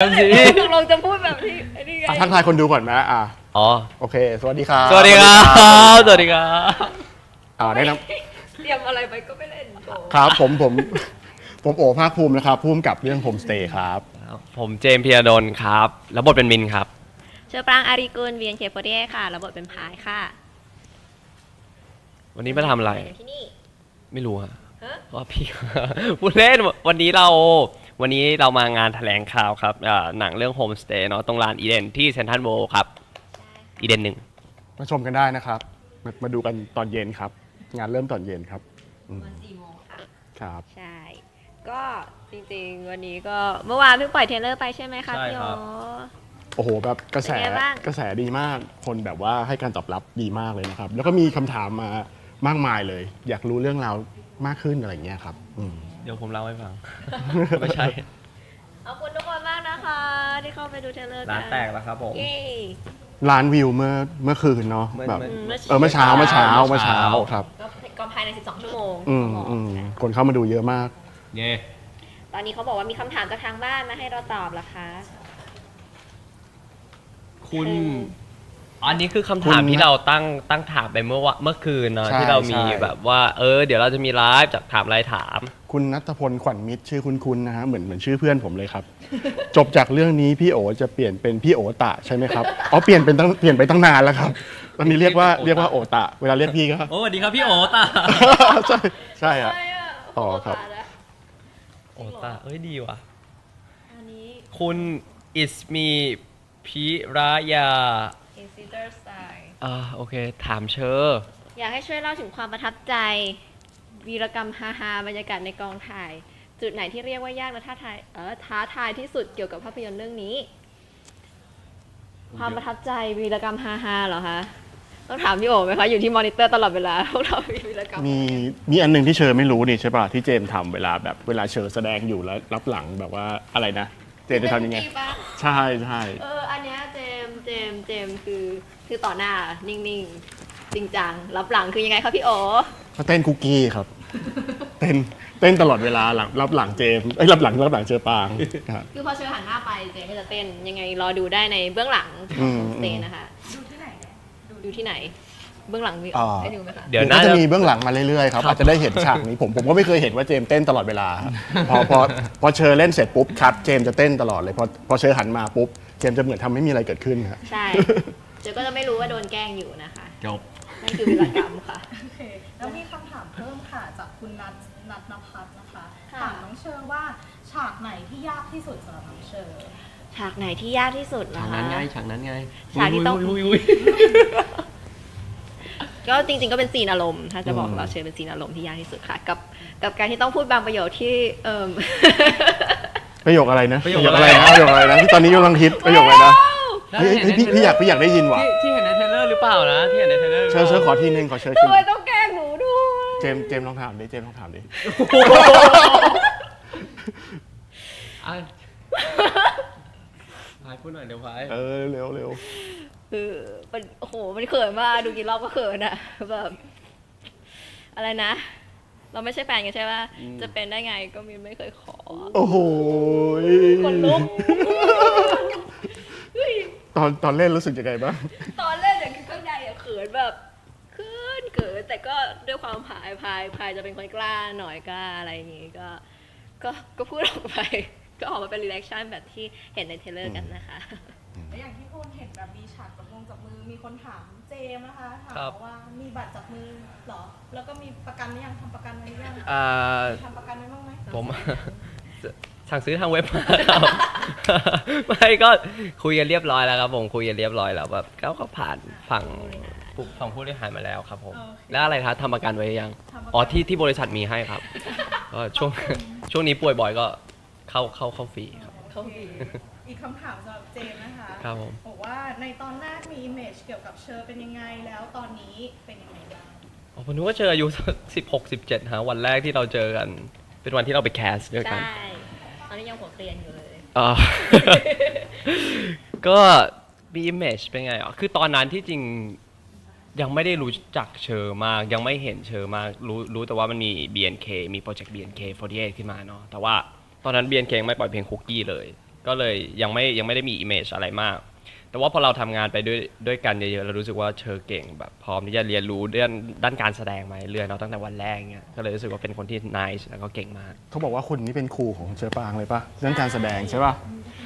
สิตกลงจะพูดแบบที่ไอ้นี่ไงอะทักทายคนดูก่อนนะอะอ๋อ โอเค สวัสดีครับสวัสดีครับ สวัสดีครับ อ่าแนะนเตรียมอะไรไปก็ไม่เล่นโตำครับผมผมผมโอภาคภูมินะครับภูมิกับเรื่องโฮมสเตย์ครับ ผมเจมส์พีระดลครับ แล้วบทเป็นมินครับ เชอปรางอารีกุลเวียนเคโฟเดียค่ะระบบเป็นพายค่ะวันนี้มาทำอะไร ที่นี่ ไม่รู้ฮะฮะ ว่าพี่ พูดเล่นวันนี้เรา วันนี้เรามางานแถลงข่าวครับอ่าหนังเรื่องโฮมสเตย์เนาะตรงลานอีเดนที่เซ็นทรัลเวิลด์ครับอีเดนหนึ่งมาชมกันได้นะครับ มามาดูกันตอนเย็นครับ งานเริ่มตอนเย็นครับอืมวันสี่โมงค่ะ ครับ ใช่ ก็จริงๆ วันนี้ก็เมื่อวานเพิ่งปล่อย trailer ไปใช่ไหมคะใช่พี่โอ๋ ครับ โอ้โหแบบกระแสเป็นไงบ้าง กระแสดีมาก คนแบบว่าให้การตอบรับดีมากเลยนะครับ แล้วก็มีคำถามมามากมายเลย อยากรู้เรื่องราว มากขึ้นอะไรอย่างเงี้ยครับอืม เดี๋ยวผมเล่าให้ฟัง ไม่ใช่ ขอบคุณทุกคนมากนะคะ ที่เข้าไปดู trailer กันล้านแตกแล้วครับผม เย้ล้านวิวเมื่อเมื่อคืนเนาะเมื่อแบบเมื่เมื่อเออเมื่อเช้าเมื่อเช้าเมื่เมื่ออเช้า เช้าครับ ก็ก็ภายใน 12 ชั่วโมงอืมเขาบอกอืมนะคนเข้ามาดูเยอะมาก เย่ตอนนี้เขาบอกว่ามีคำถามจากทางบ้านมาให้เราตอบละคะ คุณ อืมอันนี้คือคำถามคุณที่เราตั้งตั้งถามไปเมื่อวะเมื่อคืนเนอะใช่ที่เรามีใช่ แบบว่าเออ เดี๋ยวเราจะมีไลฟ์จากถามอะไรถาม คุณนัทพลขวัญมิตรชื่อคุณคุณนะฮะเหมือนเหมือนชื่อเพื่อนผมเลยครับ จบจากเรื่องนี้พี่โอจะเปลี่ยนเป็นพี่โอตะใช่ไหมครับอ๋อเปลี่ยนเป็นตั้งเปลี่ยนไปตั้งนานแล้วครับ ตอนนี้เรียกว่าโอตะเรียกว่าโอตะ เวลาเรียกพี่ก็ โอ้สวัสดีครับพี่โอตา ใช่ใช่อะใช่อะต่อครับโตายแล้วโอตาเอ้ยดีว่ะ อันนี้คุณอิสมีพิรายา Insider Style อ่าโอเค ถามเฌออยากให้ช่วยเล่าถึงความประทับใจ วีรกรรมฮาๆบรรยากาศในกองถ่าย จุดไหนที่เรียกว่ายากและท้าทายเออท้าทายที่สุดเกี่ยวกับภาพยนตร์เรื่องนี้ ความประทับใจวีรกรรมฮาๆเหรอคะต้องถามพี่โอ๋ไหมคะ อยู่ที่มอนิเตอร์ตลอดเวลาพวกเรามีวีรกรรมมีมีอันหนึ่งที่เฌอไม่รู้นี่ใช่ป่ะที่เจมส์ทำเวลาแบบเวลาเฌอแสดงอยู่แล้วลับหลังแบบว่าอะไรนะ เจมส์จะทำยังไงเป็นปะใช่ใช่เอออันเนี้ยเจมส์ เจมส์เจมส์คือคือต่อหน้านิ่งๆ จริงจังลับหลังคือยังไงคะพี่โอ๋ก็เต้นคุกกี้ครับ เต้นเต้นตลอดเวลาหลังลับหลังเจมส์เอ้ยลับหลังลับหลังเฌอปรางครับคือพอเฌอหันหน้าไปเจมส์ก็จะเต้นยังไงรอดูได้ในเบื้องหลังของโฮมสเตย์นะคะ ดูที่ไหนดูที่ไหน เบื้องหลังมีอ่าได้ดูไหมคะเดี๋ยวก็น่าจะจะมีเบื้องหลังมาเรื่อยๆครับอาจจะได้เห็นฉากนี้ผมผมก็ไม่เคยเห็นว่าเจมส์เต้นตลอดเวลาครับพอพอพอเชอเล่นเสร็จปุ๊บคัดเจมส์จะเต้นตลอดเลยพอพอเชอหันมาปุ๊บเจมส์จะเหมือนทำไม่มีอะไรเกิดขึ้นครับใช่เจมส์ก็จะไม่รู้ว่าโดนแกล้งอยู่นะคะจบนั่นคือวิรกรรมค่ะโอเคแล้วมีคำถามเพิ่มค่ะจากคุณนัทนัทนภัสนะคะค่ะถามน้องเชอว่าฉากไหนที่ยากที่สุดสำหรับน้องเชอฉากไหนที่ยากที่สุดเหรอฉากคะนั้นไงฉากนั้นไงฉากที่ต้องยยยย ก็จริง ๆ ก็เป็นซีนอารมณ์ ถ้าจะบอกอืมเราเชิญเป็นซีนอารมณ์ที่ยากที่สุดค่ะ กับกับการที่ต้องพูดบางประโยคที่เอ่มประโยคอะไรนะประโยคอะไรนะประโยคอะไรนะที่ตอนนี้กำลังฮิตประโยคอะไรนะเฮ้ยเฮ้ยพี่พี่อยากพี่อยากได้ยินว่ะที่ที่เห็นใน trailer หรือเปล่านะที่เห็นใน trailer เชิญเชิญขอทีนึงขอเชิญทำไมต้องแกล้งหนูด้วยเจมส์เจมส์ลองถามดิเจมส์ลองถามดิอะพายพูดหน่อยเดี๋ยวพายเออเร็วเร็วเออมันโอ้โหมันเขินมากดูกี่รอบก็เขินอะแบบอะไรนะ เราไม่ใช่แฟนกันใช่ป่ะจะเป็นได้ไงก็มินไม่เคยขอ โอ้โหขนลุกตอนตอนเล่นรู้สึกยังไงบ้างตอนเล่นเนี่ยคือข้างในอะเขินแบบเขินเขินแต่ก็ด้วยความพายพายพายจะเป็นคนกล้าหน่อยกล้าอะไรอย่างงี้ก็ ก็ก็พูดออกไป ก็ออกมาเป็น reaction แบบที่เห็นใน trailer กันนะคะ และอย่างที่คุณเห็นแบบมีฉากจับมงจับมือมีคนถามเจมส์นะคะถามครับ ว่ามีบัตรจับมือเหรอ แล้วก็มีประกันหรือยังทำประกันไว้หรือยังอ่าทำประกันไว้บ้างไหมผม สั่งซื้อทางเว็บมาครับ ไม่ก็คุยกันเรียบร้อยแล้วครับผมคุยกันเรียบร้อยแล้วแบบก็ก็ผ่านฝั่งฝั่งผู้บริหารมาแล้วครับผมแล้วอะไรครับทำประกันไว้ยังทำประกันอ๋อที่ที่บริษัทมีให้ครับ ก็ช่วงช่วงนี้ป่วยบ่อยก็ เข้าเข้าเข้าฟรีครับ เขามีอีกคำถามสำหรับเจมส์นะคะครับผมบอกว่าในตอนแรกมี image เกี่ยวกับเฌอเป็นยังไงแล้วตอนนี้เป็นยังไงบ้างอ๋อผมนึกว่าเฌออายุสิบหกสิบเจ็ดฮะวันแรกที่เราเจอกัน เป็นวันที่เราไป cast ด้วยกันใช่ตอนนี้ยังหัวเกรียนอยู่เลยอ่าก็มี image เป็นไงอะคือตอนนั้นที่จริงยังไม่ได้รู้จักเฌอมาก ยังไม่เห็นเฌอมากรู้รู้แต่ว่ามันมี BNK มีโปรเจกต์ BNK48 ขึ้นมาเนาะแต่ว่า ตอนนั้น BNK ยังไม่ปล่อยเพลงคุกกี้เลยกก็เลยยังไม่ยังไม่ได้มี image อะไรมาก แต่ว่าพอเราทำงานไปด้วยด้วยกันเยอะๆเรารู้สึกว่าเฌอเก่งแบบพร้อมที่จะเรียนรู้เรื่องด้านการแสดงมาเรื่อยๆเนาะตั้งแต่วันแรกเงี้ยก็เลยรู้สึกว่าเป็นคนที่ nic e แล้วก็เก่งมากเขาบอกว่าคุณนี่เป็นครูของเฌอปรางเลยปะเรื่องการแสดงใช่ปะ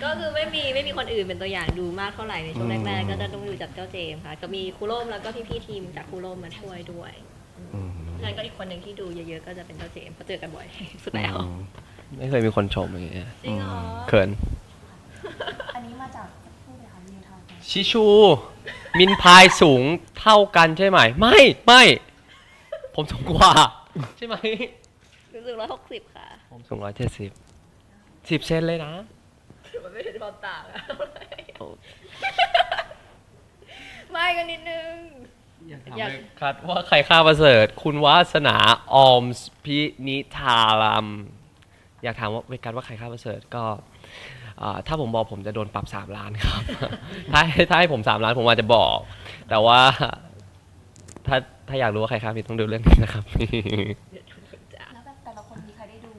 ก็คือไม่มีไม่มีคนอื่นเป็นตัวอย่างดูมากเท่าไหร่ในช่วงอืมแรกๆก็จะต้องอยู่จากเจ้าเจมส์ค่ะก็มีครูร่มแล้วก็พี่ๆทีมจากครูร่มมาช่วยด้วยอืมงั้นก็อีกคนหนึ่งที่ดูเยอะๆก็จะเป็นเจ้าเจมส์เพราะเจอกันบ่อยสุดแล้วอืม ไม่เคยมีคนชมอย่างเงี้ยจริงเหรอ เขิน อันนี้มาจากผู้บริหารนิวทาวน์ชิชู มินพายสูงเท่ากันใช่ไหม ไม่ไม่ ผมสูงกว่า ใช่ไหม รู้สึกร้อยหกสิบค่ะ ผมสูงร้อยเจ็ดสิบสิบเซนเลยนะ มันไม่เห็นความต่างอะโอ้ไม่กันนิดนึง อยากคัดว่าใครฆ่าประเสริฐ คุณวาสนาออมพินิธารัม อยากถามว่าเวกัสว่าใครฆ่าประเสริฐก็อ่าถ้าผมบอกผมจะโดนปรับสามล้านครับ ถ้าให้ถ้าให้ผมสามล้านผมอาจจะบอก แต่ว่าถ้าถ้าอยากรู้ว่าใครฆ่าพี่ต้องดูเรื่องนี้นะครับแล้วแบบแต่ละคนมีใครได้ดู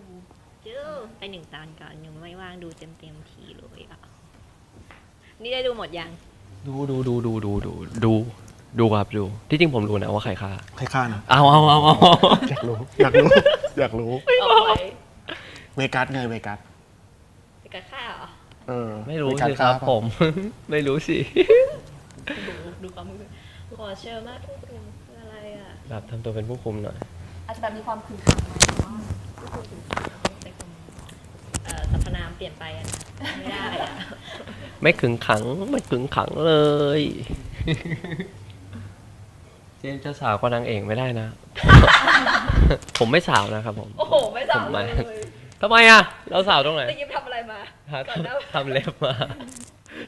จื้อไปหนึ่งตอนก่อนยังไม่ว่างดูเต็มเต็มๆทีเลยอะนี่ได้ดูหมดยัง ดูดูดูดูดูดูดูดูครับดู ที่จริงผมรู้นะว่าใครฆ่า ใครฆ่านะเอาเอาเอาเอาอยากรู้ อยากรู้ อยากรู้ เอาไปเวกัสไงเวกัสไปกับข้าวเหรอเออไม่รู้เวกัสสิครับฆ่าปะผม ไม่รู้สิ ดูดูความมือขอเชิญมากทุกคนคืออะไรอะแบบทำตัวเป็นผู้คุมหน่อย อาจจะแบบมีความขึงขังไหมว่าใช้คำเอ่อสรรพนามเปลี่ยนไปอะนะไม่ได้อะไม่ขึงขัง ไม่ขึงขังเลย เจมส์จะสาวกว่านางเอกไม่ได้นะ ผมไม่สาวนะครับผม โอ้โหไม่สาวผมเลไม่ย ทำไมอะ เราสาวตรงไหนตะกี้ทำอะไรมาหาก่อนหน้าทำเล็บมา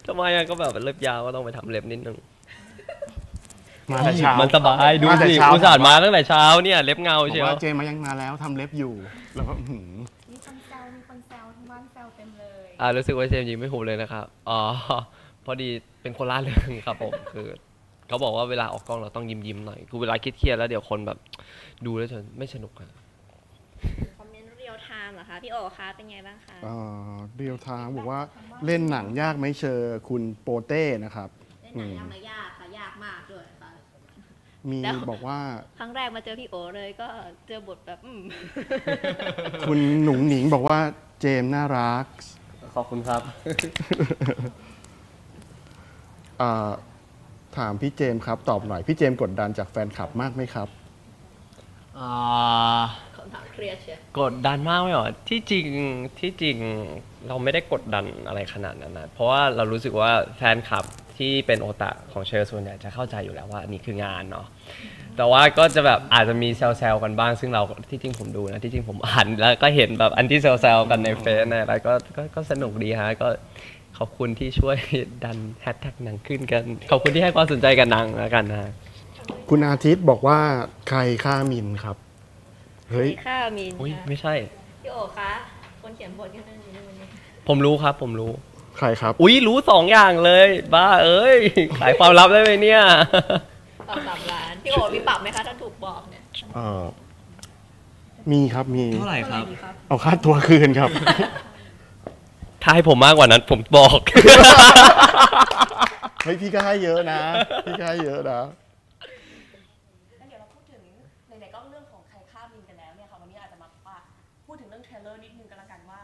ทำไมอะก็แบบเล็บยาวก็ต้องไปทำเล็บนิดนึง มาแต่เช้า มันสบายดูมาแต่สิเช้า อุตส่าห์มาตั้งแต่เช้าเนี่ยเล็บเงาบอกเชียวว่าเจมมายังมาแล้วทำเล็บอยู่ แล้วก็อื้อหือมีคนแซวมีคนแซวทั้งบ้านแซวเต็มเลย อ่ารู้สึกว่าเจมส์ยิงไม่หุบเลยนะครับอ๋อพอดีเป็นคนล่าเริงครับผมคือเขาบอกว่าเวลาออกกล้องเราต้องยิ้มยิ้มๆหน่อยคือเวลาเครียดๆแล้วเดี๋ยวคนแบบ ดูแล้วจะไม่สนุกอะคอมเมน คะพี่โอคะเป็นไงบ้างคะเอ่อเรียวทางบอกว่าเล่นหนังยากไหมเชอคุณโปเต้นะครับเล่นหนังยากไหมยากค่ะยากมากด้วยค่ะมีแล้วบอกว่าครั้งแรกมาเจอพี่โอเลยก็เจอบทแบบอืมคุณหนุ่งหนิงบอกว่าเจมส์น่ารัก ขอบคุณครับเอ่อถามพี่เจมส์ครับ ตอบหน่อย พี่เจมส์กดดันจากแฟนคลับมากไหมครับอ่าคำถาม เครียดเชียวกดดันมากไหมหรอที่จริงที่จริงเราไม่ได้กดดันอะไรขนาดนั้นนะเพราะว่าเรารู้สึกว่าแฟนคลับที่เป็นโอตาของเชอร์ส่วนใหญ่จะเข้าใจอยู่แล้วว่าอันนี้คืองานเนาะแต่ว่าก็จะแบบอาจจะมีแซวๆกันบ้าง ซึ่งเราที่จริงผมดูนะที่จริงผมอ่านแล้วก็เห็นแบบอันที่แซวๆกันในเฟซนะอะไรก็ก็ก็สนุกดีฮะก็ขอบคุณที่ช่วยดันแฮชแท็กหนังขึ้นกัน ขอบคุณที่ให้ความสนใจกับหนังแล้วกันนะคุณอาทิตย์บอกว่าใครฆ่ามินครับ เฮ้ยมีข้าวมีนอุ้ยค่ะไม่ใช่ พี่โอคะ คนเขียนบทกันนั่นนี่วันนี้ผมรู้ครับ ผมรู้ ใครครับ อุ้ยรู้สองอย่างเลย บ้าเอ้ย ขายความลับได้ไหมเนี่ยปรับสามล้าน พี่โอมีปรับไหมคะ ถ้าถูกบอกเนี่ยเอ่อมีครับมี เท่าไหร่ครับดีครับ เอาค่าตัวคืนครับ ถ้าให้ผมมากกว่านั้น ผมบอกเฮ้ยพี่ก็ให้เยอะนะ พี่ก็ให้เยอะนะ แล้วเดี๋ยวเราพูดถึงไหนๆก็เรื่องของ ใครฆ่ามินกันแล้วเนี่ยค่ะวันนี้อาจจะมาว่าพูดถึงเรื่อง trailer นิดนึงกันละกันว่า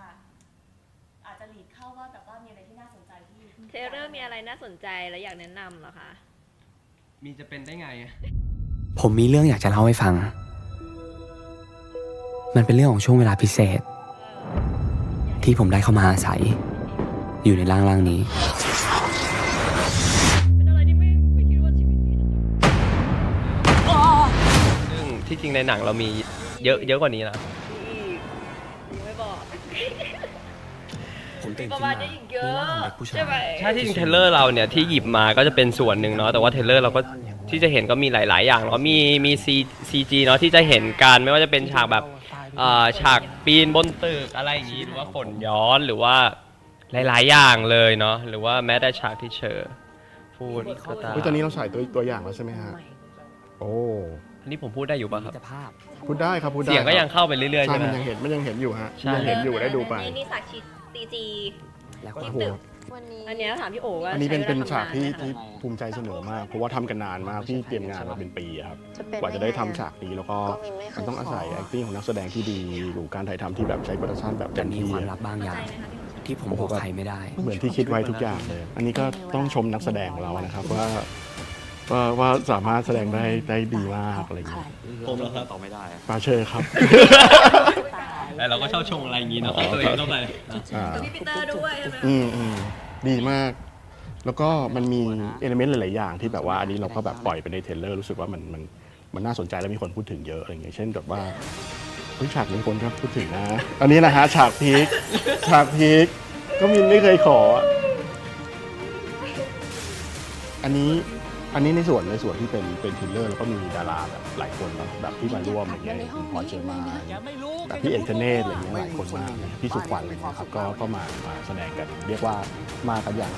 อาจจะ lead เข้าว่าแบบว่ามีอะไรที่น่าสนใจที่ trailer มีอะไรน่าสนใจและอยากแนะนำเหรอคะ มีจะเป็นได้ไง ผมมีเรื่องอยากจะเล่าให้ฟัง มันเป็นเรื่องของช่วงเวลาพิเศษ ที่ผมได้เข้ามาอาศัย อยู่ในร่างร่างนี้ เป็นอะไรที่ไม่ไม่คิดว่าชีวิตนี้ซึ่งที่จริงในหนังเรามี เยอะเยอะกว่านี้นะอีกยังไม่บอก ผมตื่นประขึ้นมามาณนี้อีกเยในอะร่างของเด็กผู้ชาใช่ไหมยใช่ที่จริงเทรลเลอร์เราเนี่ยที่หยิบมาก็จะเป็นส่วนหนึ่งเนาะแต่ว่าเทรลเลอร์เราก็ที่จะเห็นก็มีหลาย ๆ อย่างเนาะมีมีซีซีจีเนาะที่จะเห็นการไม่ว่าจะเป็นฉากแบบอ่าฉากปีนบนตึกอะไรอย่างนี้หรือว่าฝนย้อนหรือว่าหลาย ๆ อย่างเลยเนาะหรือว่าแม้แต่ฉากที่เชอร์พูดก็ตาม เฮ้ยตอนนี้เราฉายตัวตัวอย่างแล้วใช่ไหมฮะ โอ้ อันนี้ผมพูดได้อยู่ป่ะครับมิตรภาพ พูดได้ครับพูดได้เสียงก็ครับยังเข้าไปเรื่อยๆใช่ใช่ไหม มันยังเห็นมันยังเห็นอยู่ฮะใช่ ยังเห็นอยู่ได้ดูไป ในนี่ฉากซีจี และคโอ้วามโหโหดวันนี้อันเนี้ยถามพี่โอว่าอันนี้เป็นใช้เป็นวลฉากที่ทำงนไหมที่คะภูมิใจเสนอมาก เพราะว่าทำกันนานมากพี่เตรียมงานมาเป็นปีอะครับ จะเป็นกว่าจะได้ทำงงฉากนี้แล้วก็ก็มินไม่เคยมันต้องอาศัยขอ acting ของนักแสดงที่ดีหรือการถ่ายทำที่แบบใช้ production แบบแต่เต็มมีที่ความอะลับบางอย่าง ที่ผมโอ้โหบอกใครไม่ได้ เหมือนที่คิดไว้ทุกอย่างเลย อันนี้ก็ต้องชมนักแสดงของเรานะครับว่า ว่าว่าสามารถแสดงได้ได้ดีมากอะไรอย่างเงี้ยผมเหรอครับตอบไม่ได้ปาเชอร์ครับแต่เราก็ชอบชงอะไรอย่างนี้เนาะตัวเองเข้าไปอ่าพี่ปีเตอร์ด้วยใช่ไหมอืมอืมดีมาก แล้วก็มันมี element หลาย ๆ อย่างที่แบบว่าอันนี้เราก็แบบปล่อยไปใน trailer รู้สึกว่ามันมันมันน่าสนใจและมีคนพูดถึงเยอะอะไรอย่างเงี้ยเช่นแบบว่าเฮ้ยฉากนี้คนก็พูดถึงนะอันนี้นะฮะฉาก peak ฉาก peak ก็มินไม่เคยขอ อันนี้ อันนี้ในส่วนในส่วนที่เป็นเป็น thriller แล้วก็มีดาราแบบหลายคนเนอะแบบที่มาร่วมอะไรเงี้ยคุณพลอย เฌอมาลย์แบบพี่เอกธเนศอะไรเงี้ยหลายคนมากเลยพี่สู่ขวัญอะไรเงี้ยครับก็ก็มามาแสดงกันเรียกว่ามากันอย่าง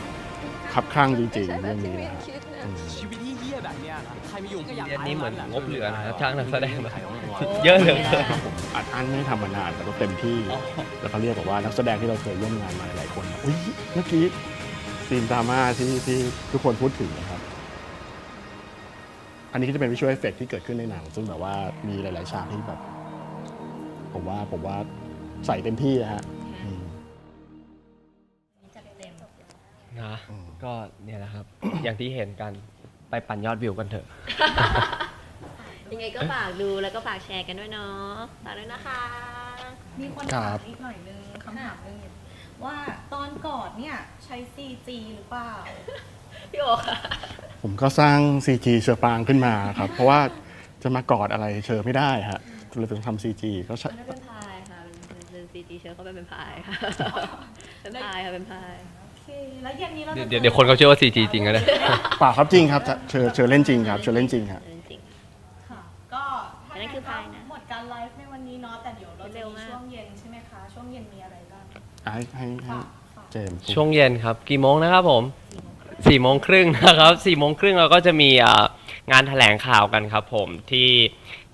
คับคั่งจริงๆเรื่องนี้นะฮะอืม ชีวิตที่เฮี้ยแบบเนี้ยนะใครมาอยู่ก็อยากเดือนนี้เหมือนงบเหลือนะครับจ้างนักแสดงมาโอ้เยอะเหลือครับผมอัดอั้นไม่ได้ทำมานานแต่ก็เต็มที่แล้วก็เรียกบอกว่านักแสดงที่เราเคยร่วมงานมาหลายๆคนบอกอุ้ยเมื่อกี้ซีนดราม่าที่ที่ทุกคนพูดถึงนะครับ อันนี้ก็จะเป็นวิชวลเอฟเฟกที่เกิดขึ้นในหนัง ซึ่งแบบว่ามีหลาย ๆ ฉากที่แบบ ผมว่าผมว่าใส่เต็มที่อะฮะอืม นะก็เนี่ยแหละครับ อย่างที่เห็นกันไปปั่นยอดวิวกันเถอะ ยังไงก็ฝากดูแล้วก็ฝากแชร์กันด้วยเนาะฝากด้วยนะคะ มีคนครัถามบ อีกหน่อยนึงคำถามนึงว่าตอนกอดเนี่ยใช้ CG หรือเปล่า พี่โอค่ะ ผมก็สร้าง CG เชอปางขึ้นมาครับ เพราะว่าจะมากอดอะไรเชอไม่ได้ฮะเลยต้องทำ CG ก็ใช้มันเป็นพายค่ะเป็นเป็นซีจีเชิญเขาเป็นพายค่ะเป็นพายค่ะเป็นพายโอเคแล้วเย็นนี้เราเดี๋ยวจะเดี๋ยวเดี๋ยวคนเขาเชื่อว่า CG จริงกันเลยเปล่าครับจริงครับจะเฌอเฌอเล่นจริงครับเฌอเล่นจริงครับจริงค่ะก็ถ้าอันนั้นคือพายนะหมดการไลฟ์ในวันนี้เนาะแต่เดี๋ยวเราจะเร็วมีมากช่วงเย็นใช่ไหมคะช่วงเย็นมีอะไรบ้างให้ให้ให้ฝากฝากเจมส์พูดช่วงเย็นครับ กี่โมงนะครับผม สี่โมงครึ่งนะครับสี่โมงครึ่งเราก็จะมีอ่างานแถลงข่าวกันครับผมที่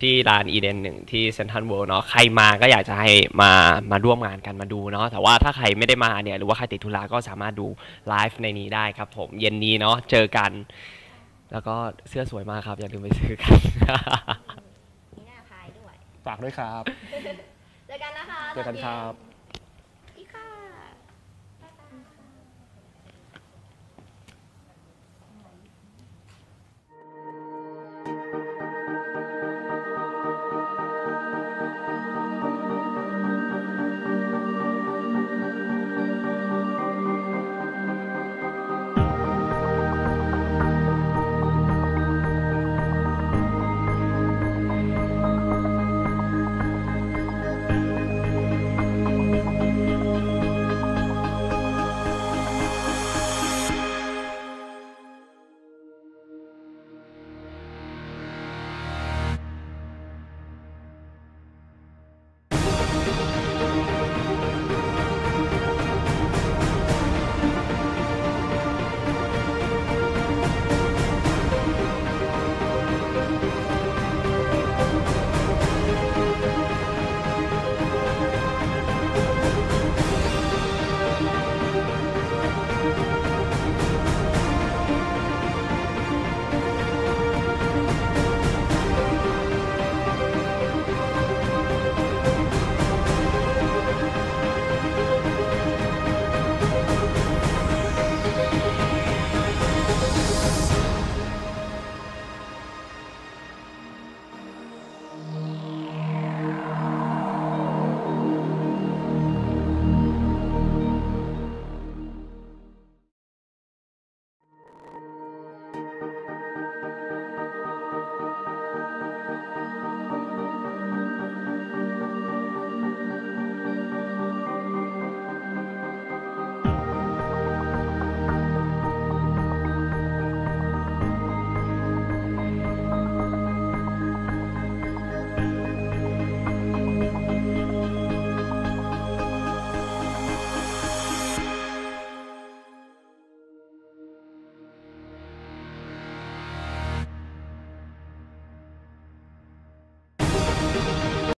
ที่ลานอีเดนหนึ่งที่เซ็นทรัลเวิลด์เนาะใครมาก็อยากจะให้มามาร่วมงานกันมาดูเนาะแต่ว่าถ้าใครไม่ได้มาเนี่ยหรือว่าใครติดธุระก็สามารถดูไลฟ์ในนี้ได้ครับผมเย็นนี้เนาะเจอกัน แล้วก็เสื้อสวยมากครับ อย่าลืมไปซื้อกันนี่หน้าพายด้วยฝากด้วยครับ เจอกันนะคะเจอกันครับ